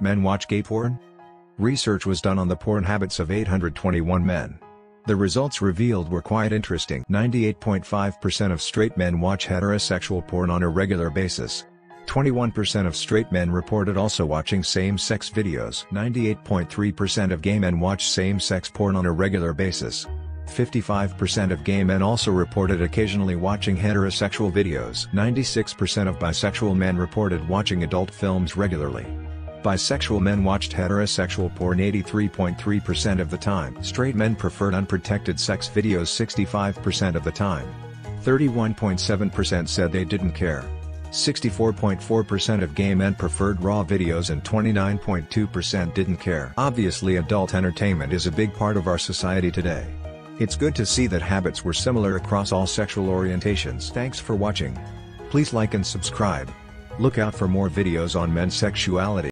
Men watch gay porn? Research was done on the porn habits of 821 men. The results revealed were quite interesting. 98.5% of straight men watch heterosexual porn on a regular basis. 21% of straight men reported also watching same-sex videos. 98.3% of gay men watch same-sex porn on a regular basis. 55% of gay men also reported occasionally watching heterosexual videos. 96% of bisexual men reported watching adult films regularly. Bisexual men watched heterosexual porn 83.3% of the time. Straight men preferred unprotected sex videos 65% of the time. 31.7% said they didn't care. 64.4% of gay men preferred raw videos and 29.2% didn't care. Obviously adult entertainment is a big part of our society today. It's good to see that habits were similar across all sexual orientations. Thanks for watching. Please like and subscribe. Look out for more videos on men's sexuality.